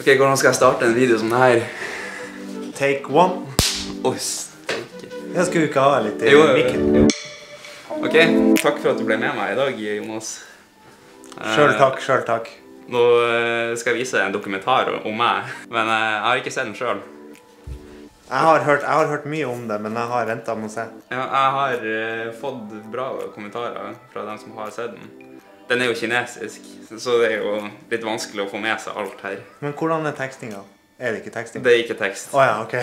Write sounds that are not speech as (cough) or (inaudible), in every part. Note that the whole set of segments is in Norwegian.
Ok, Hvordan skal jeg starte en video som denne? Take one. Oi, steike. Jeg skulle ikke ha litt i Jo, mikken. Ok, takk for at du ble med meg i dag, Jonas. Sjøl Eh, takk, sjøl takk. Nå eh, skal jeg vise deg en dokumentar om meg, men eh, jeg har ikke sett den sjøl. Jeg har, hørt, jeg har hørt mye om det, men jeg har venta med å se. Ja, jeg har fått bra kommentarer fra dem som har sett den. Den er jo kinesisk, så det er jo litt vanskelig å få med seg alt her. Men hvordan er tekstinga? Er det ikke teksting? Det er ikke tekst. Oh, ja, ok.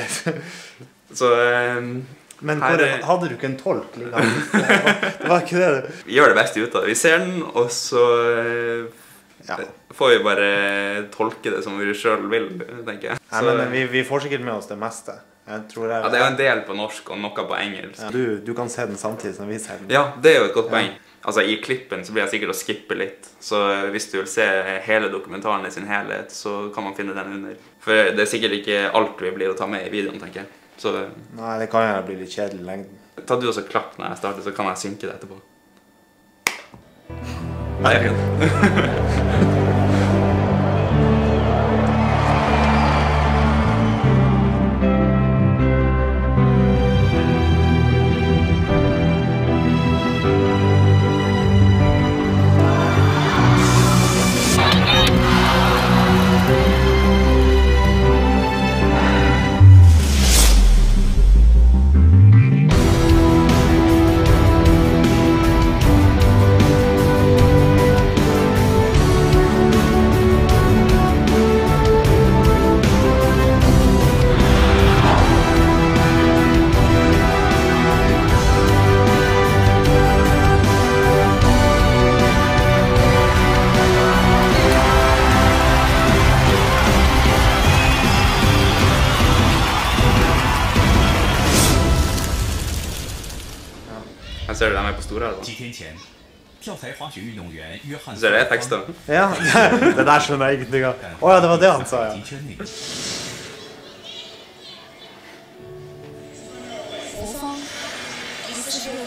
(laughs) Så um, Men hvor, er- hadde du ikke en tolk Liksom? Det var, det var ikke det du vi gjør det beste ut av det. Vi ser den, og så eh, Ja. får vi bare tolke det som vi sjøl vil, tenker jeg. Nei, Så, men vi, vi får sikkert med oss det meste. Jeg tror jeg, ja, det er jo en del på norsk og noe på engelsk. Ja, du, du kan se den samtidig som vi ser den. Ja, det er jo et godt poeng. Altså, I klippen så blir jeg sikkert å skippe litt. Så hvis du vil se hele dokumentaren i sin helhet, så kan man finne den under. For det er sikkert ikke alt vi blir å ta med i videoen, tenker jeg. Så Nei, det kan jo bli litt kjedelig i lengden. ta du også klapp når jeg starter, så kan jeg synke det etterpå. Nei, (laughs) 几天前，跳台滑雪运动员约翰 Så er det tekster. Ja, (laughs) det der skjønner jeg ingenting av. Å ja, det var det han sa, ja. 极圈内，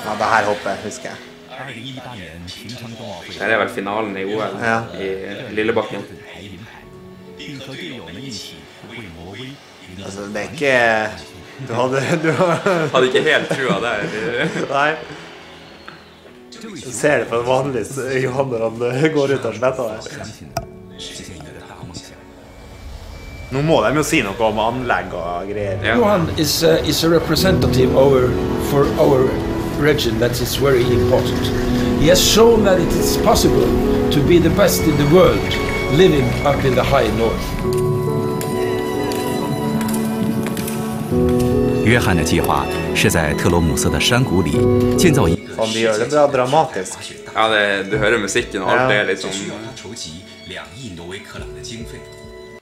Ja, det her hopper jeg, husker jeg.二零一八年平昌冬奥会 Det her er vel finalen i OL Ja. i Lillebakken. 排银牌，并和队友们一起为挪威赢得 Altså, det er ikke Du hadde du, Hadde ikke helt trua der. Nei. Du ser det på en vanlig Johan når han eh, går ut av sletta der. 相信实现你的大梦想。 Nå må de jo si noe om anlegg og greier. Ja. Johan is uh, is a representative over for our region. That is very important. He has shown that it is possible to be the best in the world, living up in the high north. 约翰的计划 是在特罗姆瑟的山谷里建造一个 Faen, de gjør det bra dramatisk. Ja, det, du hører musikken, og alt Ja. er litt 需 sånn 要他筹集两亿挪威克朗的经费。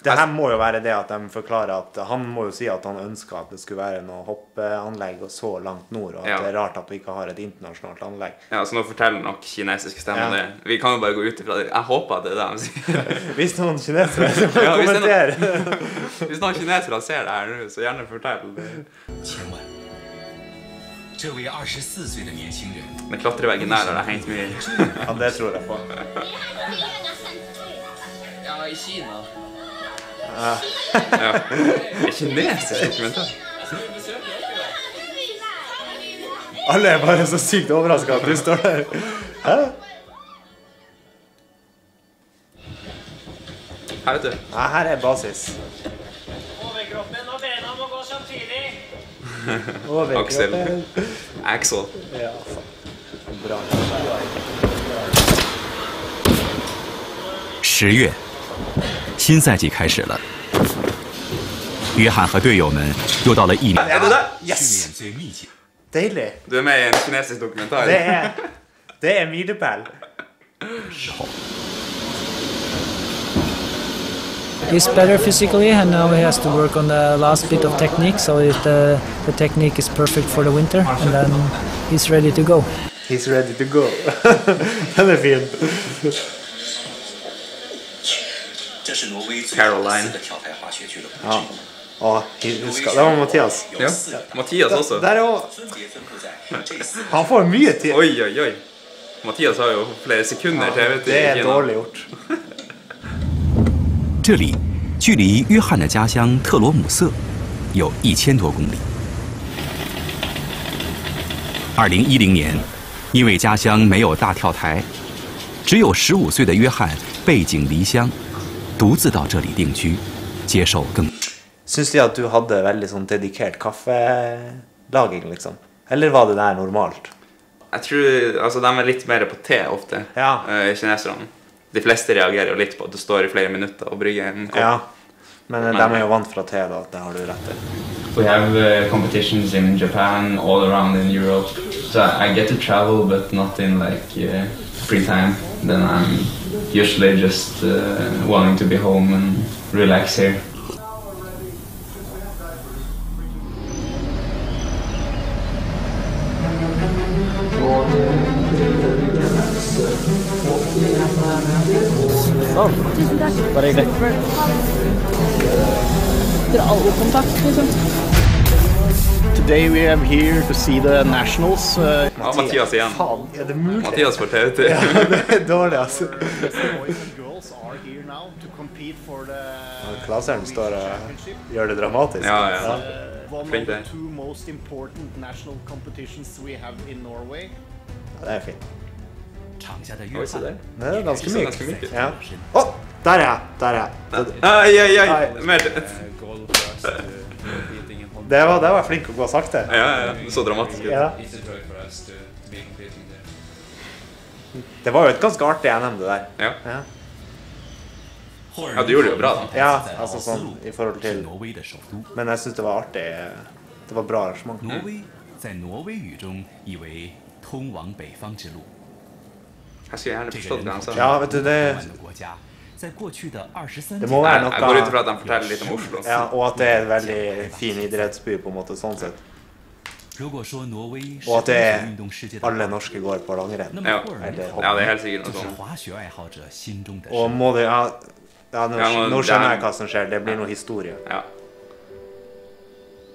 Det her må jo være det at de forklarer at Han må jo si at han ønsker at det skulle være noe hoppeanlegg og så langt nord, og at Ja. det er rart at vi ikke har et internasjonalt anlegg. Ja, så nå forteller nok kinesiske stemmer Ja. det. Vi kan jo bare gå ut ifra det. Jeg håper at det er det de sier. (laughs) Hvis noen kinesere som (laughs) kan Ja, hvis det er noe- kommentere (laughs) Hvis noen kinesere ser det her nå, så gjerne fortell. det. 千万，这位二十四岁的年轻人 Den klatreveggen der har jeg hengt mye i. Ja, det tror jeg på. Ja, i Kina. Ja. Det (laughs) er kinesisk dokumentar. Alle er bare så sykt overraska at du står der. Hæ? Her, vet du. Ja, her er basis. Aksel. Overkroppen. Axel. Ja, faen. Bra. 十月，新赛季开始了。约翰和队友们又到了一年 Er du der? 训练最密集。Deilig. Du er med i en kinesisk dokumentar. Det er, det er milepæl. He's better physically, and now he has to work on the last bit of technique. So if uh, the technique is perfect for the winter, and then he's ready to go. He's ready to go. (laughs) caroline oh. Oh, he, he's Ja. Ja, det Matthias Mattias. Ja, Mattias også. Der er Han får mye tid. Oi, oi, oi. Matthias har jo flere sekunder ja, til. Det er dårlig gjort. (laughs) 这里距离约翰的家乡特罗姆瑟有一千多公里。二零一零年，因为家乡没有大跳台，只有十五岁的约翰背井离乡，独自到这里定居，接受更。Syns de at du hadde veldig sånn dedikert kaffelaging, liksom? Eller var det der normalt? Jeg tror altså, de er litt mer på te ofte, Ja. eh, kineserne. De fleste reagerer jo litt på at du står i flere minutter og brygger en kopp. Ja. Men de er jo vant fra te, da. Det har du rett i. We have uh, competitions in Japan, all around in Europe. So I get to travel, but not in like uh, free time. Then I'm usually just uh, wanting to be home and relax here. Today we are here to see the Nationals. Uh, ja, Mathias igjen. Faen, er det mulig? Mathias får TV til. ja, det er (laughs) dårlig, altså. Klaseren står og gjør det dramatisk. Ja, ja. ja. Flink, det. Ja, det er fint. Oi, se der. Det er ganske mykt. Å, ja. oh, der er jeg! Der er jeg. Ai, ai, ai, Mer. (laughs) Det var, det var flink å gå sakte. Ja, ja, ja. Så dramatisk ut. Det var jo et ganske artig NM, det der. Ja. ja. Ja, du gjorde det jo bra, da. Ja, altså sånn i forhold til Men jeg syns det var artig. Det var bra arrangement. Mm. Jeg skulle gjerne forstått hva han sa. Ja, vet du, det det må være noe Jeg går ut ifra at de forteller litt om Oslo. Ja, og at det er en veldig fin idrettsby, på en måte, sånn sett. Og at det er alle norske går på langrenn. Ja. ja. det er helt sikkert noe sånt. Og må det ja, ja, nå, nå skjønner jeg hva som skjer. Det blir noe historie. Ja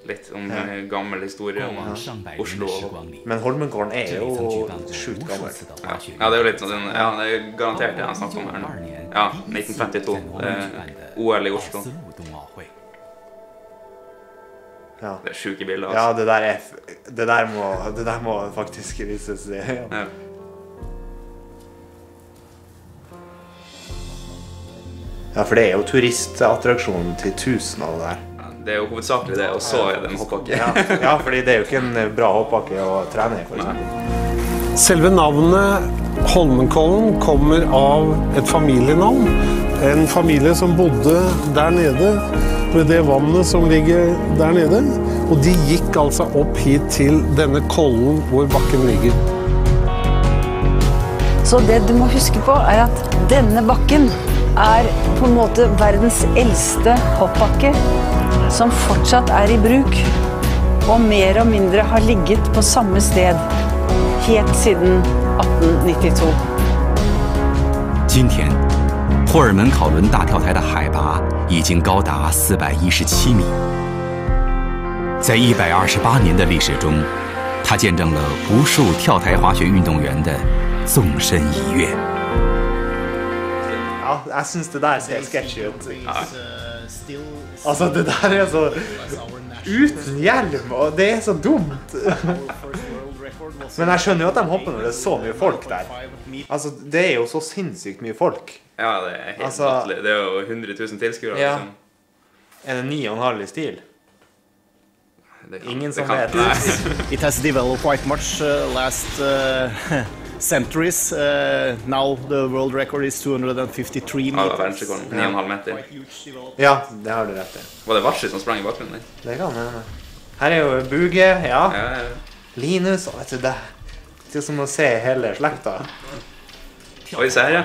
litt om ja. Eh, gammel historie om Oslo. Men Holmenkollen er jo sjukt gammel. Ja. ja. det er jo litt sånn Ja, det er garantert det han snakker om her nå. Ja, 1952. Eh, OL i Oslo. Ja. Det er sjuke bilder. Altså. Ja, det der, er, det, der må, det der må faktisk vises. Ja. ja. Ja, for det er jo turistattraksjonen til tusen av det der. Det er jo hovedsakelig det, og så er det en hoppbakke. Ja, ja fordi det er jo ikke en bra hoppbakke å trene i, f.eks. Selve navnet Holmenkollen kommer av et familienavn. En familie som bodde der nede, ved det vannet som ligger der nede. Og de gikk altså opp hit til denne kollen hvor bakken ligger. Så det du må huske på, er at denne bakken er på en måte verdens eldste hoppbakke, som fortsatt er i bruk, og mer og mindre har ligget på samme sted helt siden 1892. 今天，霍尔门考伦大跳台的海拔已经高达四百一十七米。在一百二十八年的历史中，它见证了无数跳台滑雪运动员的纵身一跃。Ja, jeg syns det der ser sketchy uh, still Altså, det der er så uten hjelm, og det er så dumt. Men jeg skjønner jo at de hopper når det er så mye folk der. Altså, Det er jo så sinnssykt mye folk. Ja, det er helt Altså- latterlig. Det er jo 100 000 tilskuere. Ja. Liksom. Er det 9,5 i stil? Det kan- Ingen det som kan- vet. det (laughs) It has developed quite much uh, last uh, (laughs) centuries. Uh, now the world record is 253 Ja, meters. 9,5 meter. Ja, det har du rett i. Var det Varsi som sprang i bakgrunnen? Det kan hende. Her er jo Buge, ja. Ja, ja. Linus og vet du, det, det er som å se hele slekta. Oi, se her, ja.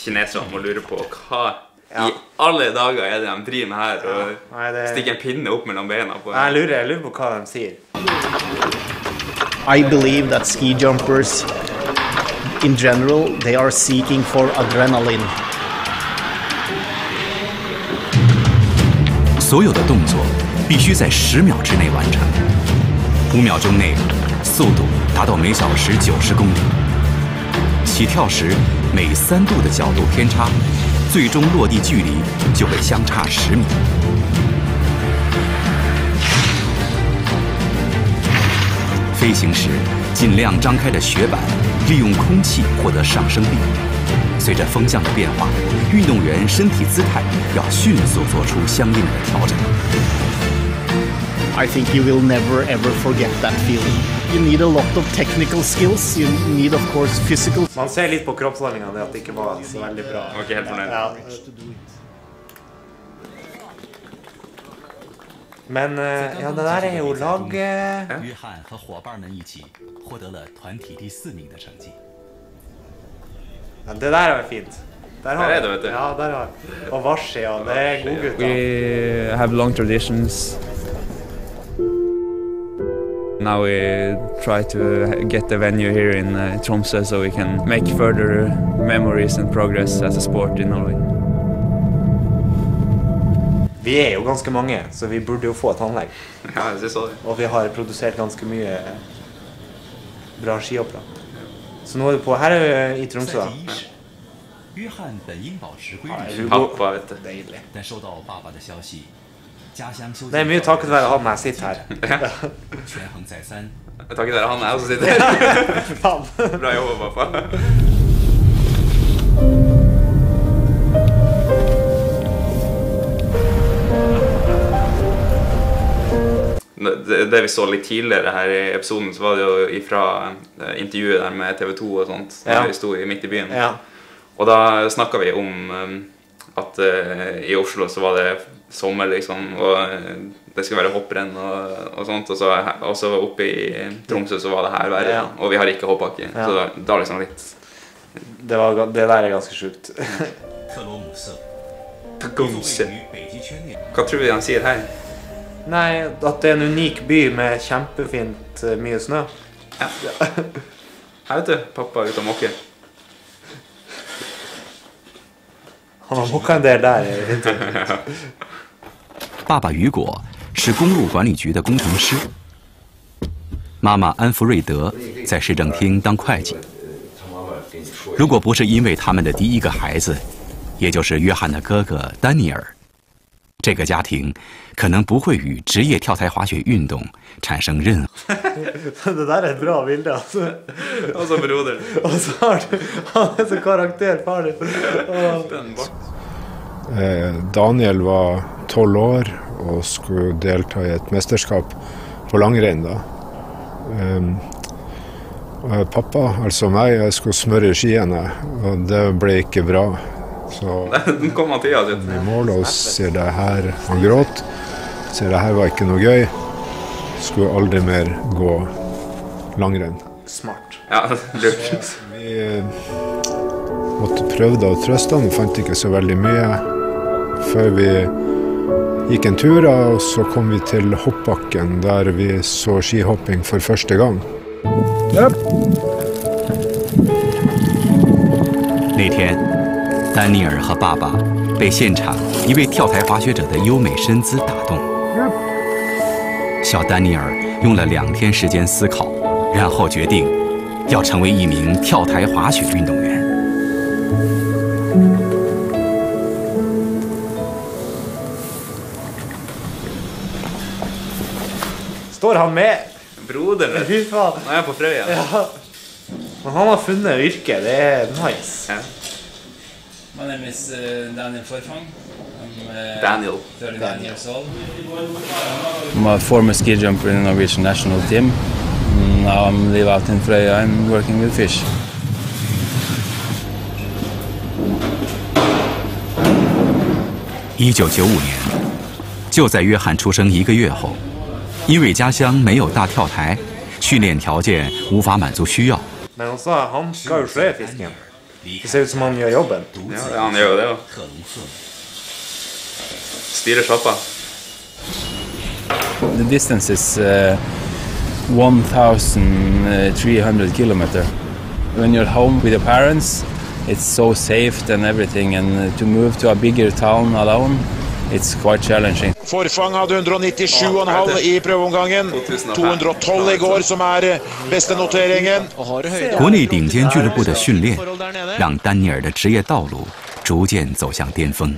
Kineserne må lure på hva Ja. i alle dager er det de driver med her og Nei, det, stikker en pinne opp mellom beina på jeg, lurer, jeg lurer på hva de sier. I believe that ski jumpers in general they are seeking for adrenaline. 所有的动作必须在十秒之内完成，五秒钟内速度达到每小时九十公里。起跳时每三度的角度偏差最终落地距离就会相差十米。飞行时，尽量张开着雪板，利用空气获得上升力。随着风向的变化，运动员身体姿态要迅速做出相应的调整。I think you will never ever forget that feeling. You need a lot of technical skills. You need, of course, physical. Man ser litt på kroppsholdninga at det ikke var så veldig bra. Var ikke helt fornøyd. Ja. Men ja, det der er jo lag Men Det der er jo fint. Der har det, vet du. Ja, der har Og Varsi, ja. Det er godgutta. Vi har lange tradisjoner. Nå prøver vi å få the venue her i eh, Tromsø så vi kan gjøre further memories og progress som a sport i Norge. Vi er jo ganske mange, så vi burde jo få et tannlegg. Ja, jeg synes det. Og vi har produsert ganske mye bra skihoppere. Så nå er det på her er vi i Tromsø. da. Pappa, vet du. Det er mye takket være han jeg sitter her. (laughs) takket være han jeg også sitter (laughs) her. Bra jobba, pappa. det, vi så litt tidligere her i episoden, så var det jo ifra eh, intervjuet der med TV 2 og sånt, ja. vi sto midt i byen. Ja. Og da snakka vi om eh, at eh, i Oslo så var det sommer, liksom, og det skulle være hopprenn og, og sånt. Og så, og oppe i Tromsø så var det her været, ja. og vi har ikke hoppbakke. Så da, da liksom litt det, var, det der er ganske sjukt. (laughs) Hva tror vi han sier her? Nei, at det er en unik by med kjempefint eh, mye snø. Her, vet du. Pappa ute og måker. Han har mokka en del der i vinter. 爸爸雨果是公路管理局的工程师，妈妈安福瑞德在市政厅当会计。如果不是因为他们的第一个孩子，也就是约翰的哥哥丹尼尔，这个家庭可能不会与职业跳台滑雪运动产生任何。 det der (laughs) er et bra bilde, altså. (laughs) Og så broder. (laughs) Og så har du Han er så karakter, far din. Åh. Den bak. Eh, Daniel var tolv år og skulle delta i et mesterskap på langrenn. da. Um, og pappa, altså meg, jeg skulle smøre skiene, og det ble ikke bra. Så (laughs) Den kom han tida sitt. i mål og sier det her og gråter. Ser det her var ikke noe gøy. Skulle aldri mer gå langrenn. Smart. Ja, (laughs) lurt. Vi eh, måtte prøve å trøste han, fant ikke så veldig mye. Før vi gikk en tur, og så kom vi til hoppbakken, der vi så skihopping for første gang. 那天，丹尼尔和爸爸被现场一位跳台滑雪者的优美身姿打动。小丹尼尔用了两天时间思考，然后决定要成为一名跳台滑雪运动员。Står han med? Broderen. vet du. Fy faen. Nå er jeg på Frøya. Ja. Men han har funnet yrke. Det er nice. Ja. My name is uh, Daniel Forfang. I'm uh, Daniel. 39 years old. I'm a former ski jumper in the Norwegian national team. Now I'm live out in Frøya and working with fish.（ 一九九五年，就在约翰出生一个月后，因为家乡没有大跳台，训练条件无法满足需要，Men også, han skal jo sløye fisken. Det ser ut som han gjør jobben. Ja, han gjør jo det, ja. Styrer sjappa. The distance is uh, 1,300 kilometer. When you're home with your parents, it's so safe and everything, and uh, to move to a bigger town alone, it's quite challenging. Forfang hadde 197,5 i prøveomgangen. 212 i går, som er eh, beste noteringen. 国内顶尖俱乐部的训练，让丹尼尔的职业道路逐渐走向巅峰。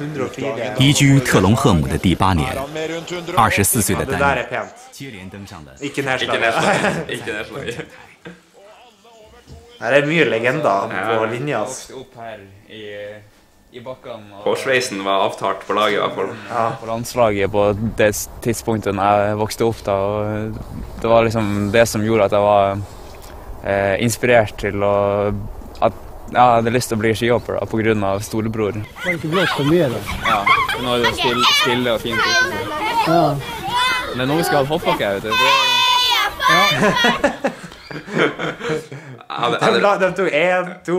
104移居特隆赫姆的第八年，二十四岁的丹尼 er pent. 接连登上了 er mye legender på linja. I, bakkene. Hårsveisen var avtalt på laget i hvert fall. på landslaget på det tidspunktet da jeg vokste opp. Da, og det var liksom det som gjorde at jeg var eh, inspirert til å at jeg hadde lyst til å bli skihopper da, pga. storebror. Var det ikke blåst for mye, da? Ja, nå er det stille, stille og fint. ute. Ja. Men nå skal vi ha hoppbakke her, vet du. Ja. (laughs) De, de tok én, to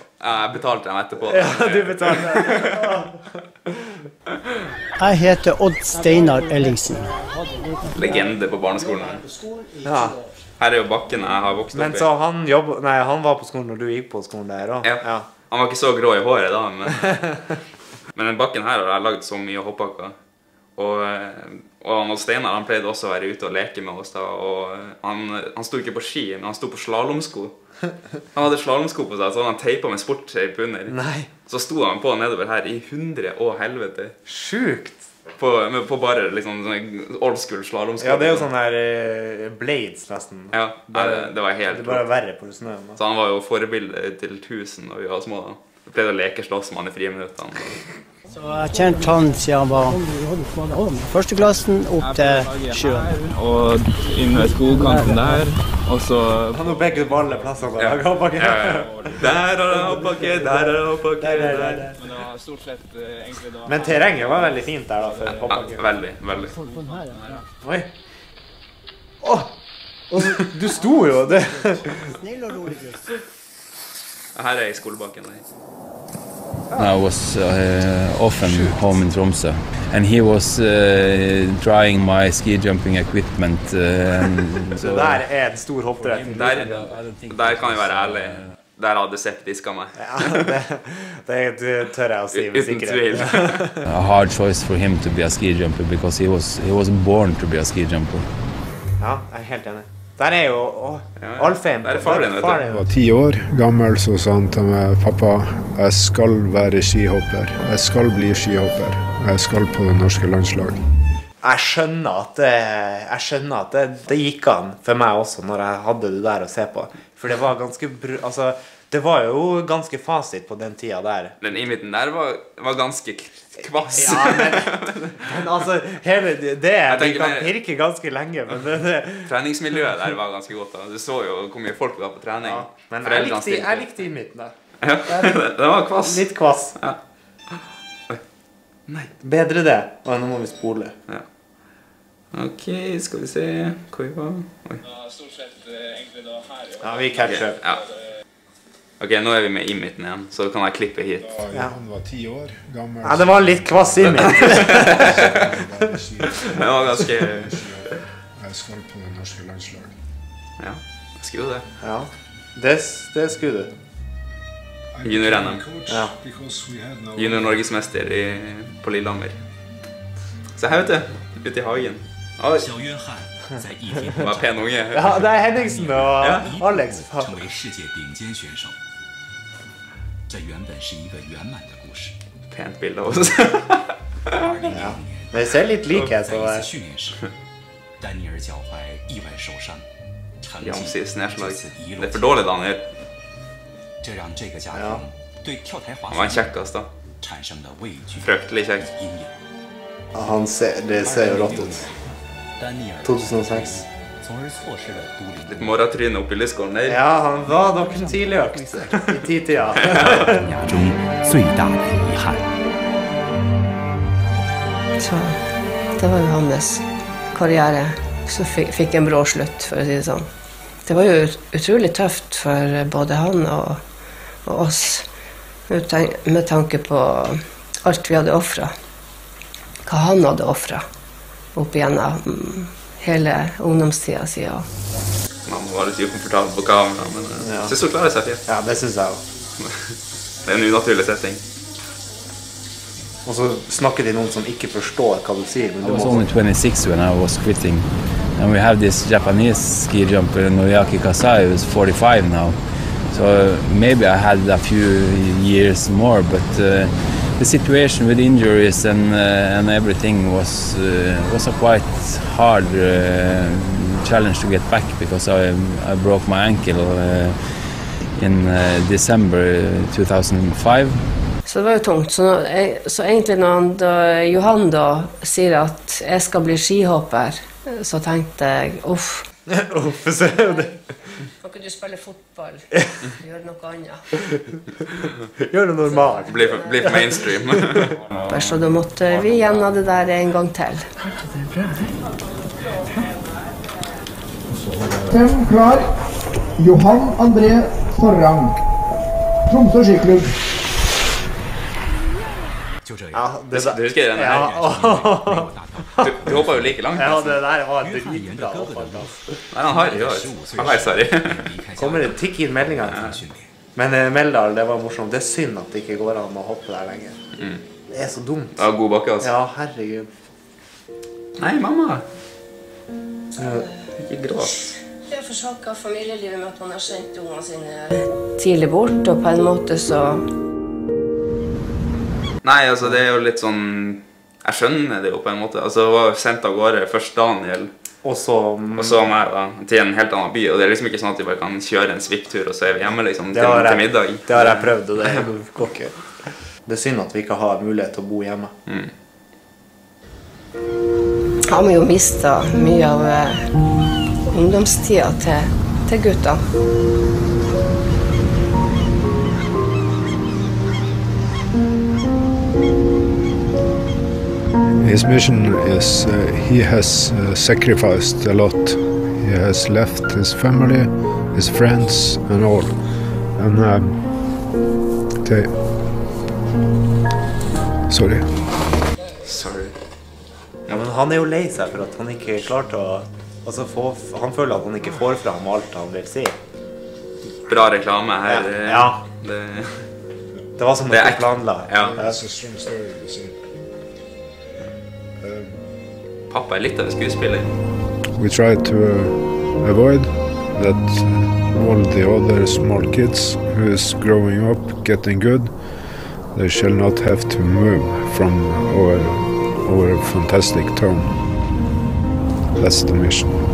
(laughs) Jeg betalte dem etterpå. Ja, du betalte. (laughs) Jeg heter Odd Steinar Ellingsen. Legende på barneskolen. Ja. Her er jo bakken jeg har vokst opp Men i. så han jobb, Nei, han var på skolen når du gikk på skolen der òg? Ja. Han var ikke så grå i håret da, men, (laughs) men den bakken her har jeg lagd så mye hoppbakker. Og, eh, og han Steinar han pleide også å være ute og leke med oss. da Og han, han sto ikke på ski, men han sto på slalåmsko. Han hadde slalåmsko på seg, så hadde han teipa med sportstape under. Nei. Så sto han på nedover her i hundre og helvete. Sjukt! På, med- på bare liksom old school slalåmsko. Ja, det er jo sånn der eh, Blades, nesten. Ja, det, det var helt Det er bare verre på snøen. da. Så han var jo forbilde til tusen da vi var små. da. Vi pleide å leke slåss med han i friminuttene. (laughs) Så jeg har kjent han siden han var førsteklassen opp til sjøen. og inn ved skogkanten der, og så Han har begge alle plassene. Ja. Ja. Der er han hoppbakke, der er han hoppbakke. Men det var stort sett eh, egentlig da Men terrenget var veldig fint der, da. for Ja, veldig, veldig. Oi. Åh! Du sto jo det. Snill og rolig gutt. Her er jeg i skolebakken. der. I was uh, often home in Tromsø, and he was uh, trying my ski jumping equipment. Uh, and (laughs) so der er en stor hoppdrett. Der, der kan jeg være ærlig. Der hadde Sepp diska meg. Ja, det, det, det tør jeg å si med Uten tvil. sikkerhet. (laughs) a hard choice for him to be a ski jumper because he was he was born to be a ski jumper. Ja, jeg er helt enig. Der er jo å, Alfheim. Der er far din, vet du. Jeg var ti år gammel, så sa han til meg pappa, jeg skal være skihopper. Jeg skal bli skihopper. Jeg skal på det norske landslaget Jeg skjønner at det, jeg skjønner at det, det gikk an for meg også, når jeg hadde det der å se på. For det var ganske br Altså, det var jo ganske fasit på den tida der. Den imiten der var, var ganske kvass. Ja, men, men altså, hele det, Vi kan mer- pirke ganske lenge, men det, det Treningsmiljøet der var ganske godt. da Du så jo hvor mye folk var på trening. Men jeg likte, jeg likte imiten der. Ja, den (laughs) var kvass. Litt kvass. Ja. Bedre det. Og nå må vi spole. Ja. Ok, skal vi se hvor vi var Oi. Stort sett eh, egentlig da her. Ja, vi catcher. Ja. Ok, nå er vi med i midten igjen, så kan jeg klippe hit. Ja. Han var ti år gammel. Ja, det var litt kvass i midten. (laughs) det var ganske Jeg skal på det norske landslaget. Ja, jeg skulle det. Ja, det, det skulle du. Junior-NM. Ja. Junior-norgesmester på Lillehammer. Se her, vet du. Ute i hagen. Oi. Han var penunge. Ja, det er Henningsen og. Alex. Pent bilde også. ja. Det ser litt likhet ut. Jamsis nedslag. Det er for dårlig, Daniel. Ja. Han var kjekkest, da. Fryktelig kjekk. Han ser, det ser jo rått ut. 2006. Litt morratryne oppi lyskålen der. Ja, han var nok tidlig økt. I titida. Så, det var jo hans karriere. Så fikk en brå slutt, for å si det sånn. Det var jo utrolig tøft for både han og, og oss med tanke på alt vi hadde ofra. Hva han hadde ofra opp igjennom mm, hele ungdomstida si. Man må være litt ukomfortabel på kamera, men eh, jeg syns hun klarer seg fint. Ja, det syns jeg òg. (laughs) Det er en unaturlig setting. Og så snakker de noen som ikke forstår hva du sier. I Men du was må only 26 when I was quitting, and we have this Japanese ski jumper Noyaki Kasai who's 45 now. So maybe I had a few years more, but uh, the situation with injuries and uh, and everything was uh, was a quite hard uh, challenge to get back because I I broke my ankle uh, in uh, December 2005. Så det var jo tungt. Så, jeg, så egentlig når han, da, Johan da sier at jeg skal bli skihopper, så tenkte jeg uff. (laughs) Det. Kan ikke du spille fotball? Gjøre noe annet. Gjøre det normalt. Bli bli for mainstream. (laughs) Så da måtte vi gjennom det der en gang til. Fem klar. Johan André Forrang. Tromsø skiklubb. Ja, Du husker den? Du, du hoppa jo like langt. Ja, det der var dritbra hoppet. Nei, han har jo Han er sorry. Kommer det tikk inn meldinger? Men eh, Meldal, det var morsomt. Det er synd at det ikke går an å hoppe der lenger. Mm. Det er så dumt. Ja, god bakke, altså. Ja, herregud. Nei, mamma. Ikke gråt. Det forsaka familielivet med at man har sendt ungene sine tidlig bort, og på en måte så Nei, altså, det er jo litt sånn Jeg skjønner det jo på en måte. Altså, Hun var sendt av gårde først Daniel, Og så og så meg, da, til en helt annen by. Og det er liksom ikke sånn at vi bare kan kjøre en svipptur, og så er vi hjemme, liksom, til, jeg, til middag. det har jeg prøvd, og det (laughs) går ikke. Det er synd at vi ikke har mulighet til å bo hjemme. Mm. har jo mista mye av eh, ungdomstida til, til gutta. His mission is uh, he has uh, sacrificed a lot. He has left his family, his friends, and all. And um, they. Sorry. Sorry. Ja, men han er jo lei seg for at han ikke klarte å altså få, Han føler at han ikke får fram alt han vil si. Bra reklame her. Ja. Ja. Det, Det var som Det er planla. Ja. That's We try to uh, avoid that uh, all the other small kids who is growing up, getting good, they shall not have to move from our, our fantastic town. That's the mission.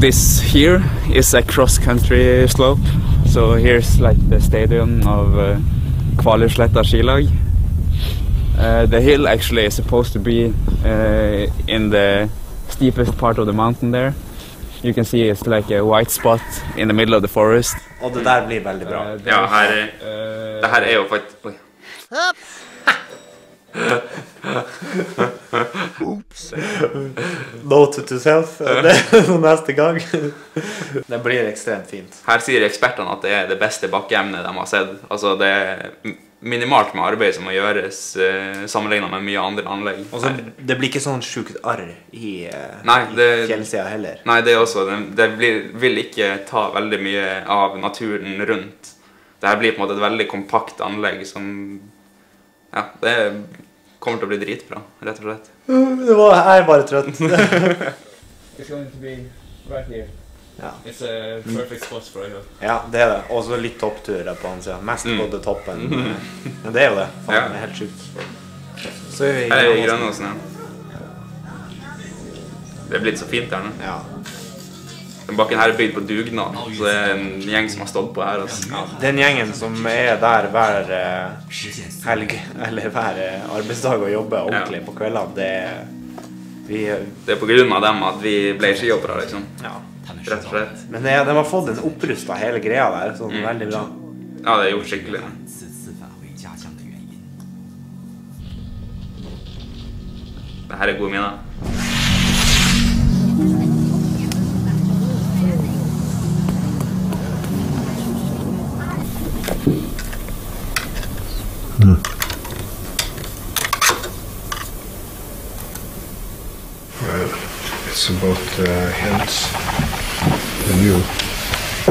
This here is a cross-country slope. So here's like the stadium of uh, Kvaløysletta skilag. Uh, the hill actually is supposed to be uh, in the steepest part of the mountain there. You can see it's like a white spot in the middle of the forest. Og det der blir veldig bra. Ja, her er, det her er jo faktisk (laughs) Oi. Oops. Note to self. (laughs) Er neste gang. Det blir ekstremt fint. Her sier ekspertene at det er det beste bakkeemnet de har sett. Altså det er minimalt med arbeid som må gjøres uh, sammenlignet med mye andre anlegg. Og det blir ikke sånn sjukt arr i, eh, Nei, det, i fjellsida heller. Nei, det er også Det, det blir, vil ikke ta veldig mye av naturen rundt. Det her blir på en måte et veldig kompakt anlegg som Ja, det kommer til å bli dritbra, rett og slett. Det var, jeg er bare trøtt. It's going to be right here. Ja. It's a perfect spot for it. Ja, det er det. Og så litt toppturer på hans sida. Mest Mm. på det toppen. Men det er jo det. Faen, Ja. det er helt sjukt. Så er vi i. Grønnåsen, ja. Det er blitt så fint her nå. Ja. Den bakken her er bygd på dugnad, så det er en gjeng som har stått på her. Altså. Den gjengen som er der hver eh, helg, eller hver eh, arbeidsdag og jobber ordentlig på kveldene, det er vi, Det er på grunn av dem at vi ble skihoppere, liksom. Ja. Rett og slett. Men det, de har fått en opprusta hele greia der. Sånn Mm. veldig bra. Ja, det er gjort skikkelig. Det her er gode minner. Well, it's a about the hills, the new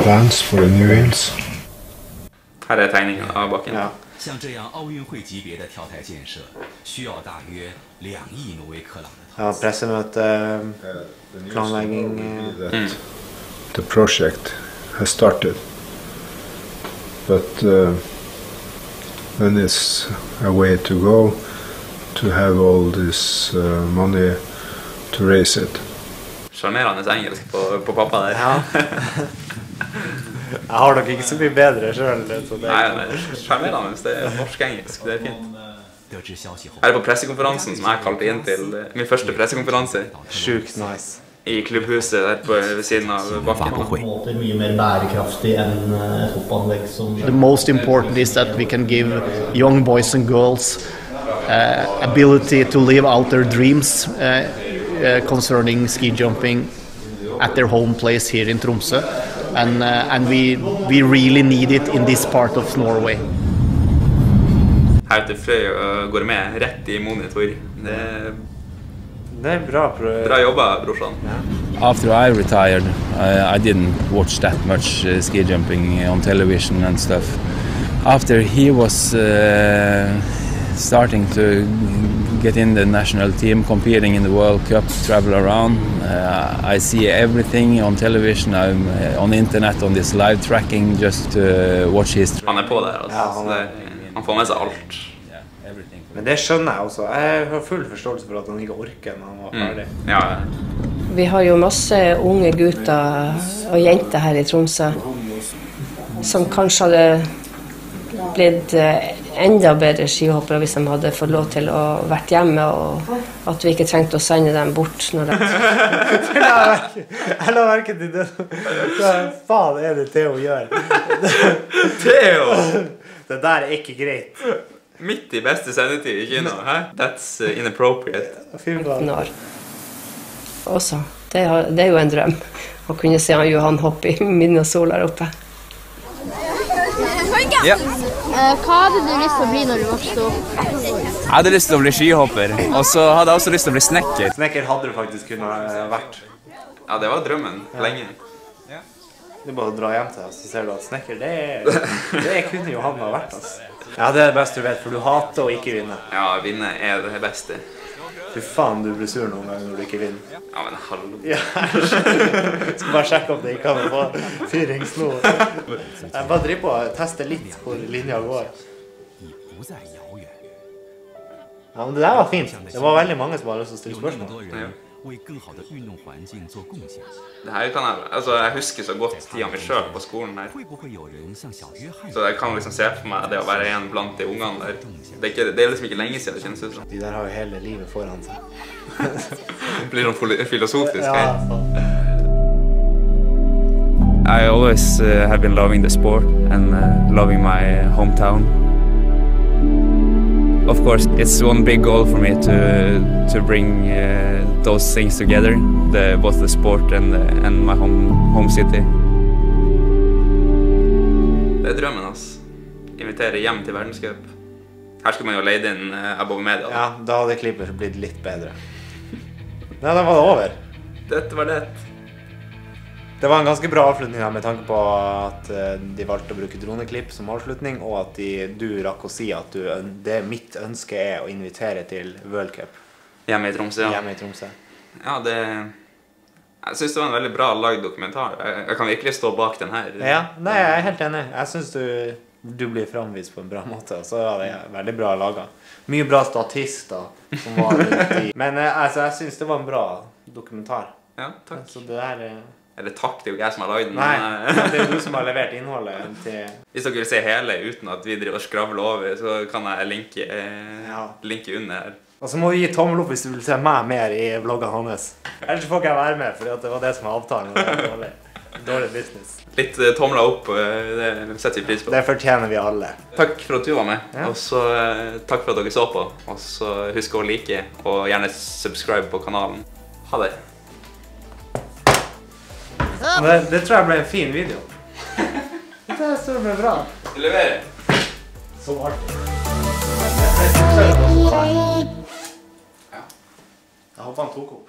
plans for the new hills. Her er tegningen av bakken. 像这样奥运会级别的跳台建设，需要大约两亿挪威克朗的 Ja, pressemøte, planlegging eh. that the project has started. But uh, then it's a way to go to have all this uh, money to raise it. Sjarmerende engelsk på, på pappa der. (laughs) Jeg har nok ikke så mye bedre sjøl. Sjarmerende. Det er norsk-engelsk. Det er fint. Her på pressekonferansen som jeg kalte inn til min første pressekonferanse. Sjukt nice. I klubbhuset der på, ved siden av bakken. mye mer bærekraftig enn eh, et hoppanlegg som The most important is that we can give young boys and girls uh, ability to live out their dreams uh, uh, concerning ski jumping at their home place here in Tromsø, and uh, and we we really need it in this part of Norway. Her til Frøy og går med rett i monitor. Det det er bra, bra jobba, brorsan. After I retired, I, I didn't watch that much uh, ski jumping on television and stuff. After he was uh, starting to get in the national team, competing in the World Cup, travel around, uh, I see everything on television. I'm uh, on internet on this live tracking just to watch his. Han er på der, altså. Ja, han er- han får med seg alt. Men det skjønner jeg også. Jeg har full forståelse for at han ikke orker når han var Mm. ferdig. Ja, Vi har jo masse unge gutter og jenter her i Tromsø som kanskje hadde blitt eh, enda bedre skihoppere hvis de hadde fått lov til å vært hjemme, og at vi ikke trengte å sende dem bort når de Jeg la merke til det. Hva faen er det Theo gjør? Theo! Det der er ikke greit. Midt i beste sendetid i kino. Hæ? That's uh, inappropriate. 15 år. Også. Det er, det er jo en drøm å kunne se han Johan hoppe i minne og sol her oppe. Ja. Eh, Hva hadde du lyst til å bli når du vokste opp? Jeg hadde lyst til å bli skihopper, og så hadde jeg også lyst til å bli snekker. Snekker hadde du faktisk kunnet eh, vært. Ja, det var drømmen lenge. Ja. Det er bare å dra hjem til deg, så ser du at snekker, det, det kunne Johan ha vært. Altså. Ja, det er det beste du vet, for du hater å ikke vinne. Ja, vinne er det beste. Fy faen, du blir sur noen ganger når du ikke vinner. Ja, men hallo. Ja, (laughs) Skal bare sjekke om det ikke kan få fyrings nå. Jeg bare driver på og tester litt hvor linja går. Ja, men det der var fint. Det var veldig mange som hadde lyst til å stille spørsmål. Ja. 为更好的运动环境做贡献。 Det her kan jeg, altså jeg husker så godt tida mi sjøl på skolen her. 会不会有人像小约翰 Så jeg kan liksom se for meg det å være en blant de ungene der. Det er, ikke, det er liksom ikke lenge siden det kjennes ut som. De der har jo hele livet foran seg. (laughs) Det blir sånn fil- filosofisk Ja, her. sant. I always uh, have been loving the sport and uh, loving my hometown. Of course, it's one big goal for me to to bring uh, those things together, the, both the sport and the, and my home home city. Det er drømmen hans. Invitere hjem til verdenscup. Her skulle man jo leid inn uh, Above Media. Ja, da hadde klippet blitt litt bedre. Nei, da var det over. Dette var det. Det var en ganske bra avslutning her med tanke på at eh, de valgte å bruke droneklipp som avslutning, og at de, du rakk å si at du, det mitt ønske er å invitere til World Cup Hjemme i Tromsø, ja. hjemme i Tromsø. Ja, det Jeg syns det var en veldig bra lagd dokumentar. Jeg, jeg kan virkelig stå bak den her. Ja, nei, jeg er helt enig. Jeg syns du, du blir framvist på en bra måte. Og så er det veldig bra laga. Mye bra statister som var rundt i (laughs) Men eh, altså, jeg syns det var en bra dokumentar. Ja, takk. Så det der eh, Eller takk, det er jo ikke jeg som har lagd den. Nei, det er du (laughs) som har levert innholdet til Hvis dere vil se hele uten at vi driver og skravler over, så kan jeg linke, eh, linke under her. Og så må vi gi tommel opp hvis du vil se meg mer i vloggene hans. Ellers får ikke jeg være med, for det var det som var avtalen. og det Dårlig, dårlig business. Litt eh, tomler opp, eh, det setter vi pris på. Det fortjener vi alle. Takk for at du var med, Ja. og så eh, takk for at dere så på. Og så husk å like, og gjerne subscribe på kanalen. Ha det. Det, det tror jeg ble en fin video. Det tror jeg ble bra. Du leverer. Så alltid. Jeg håper han tok opp.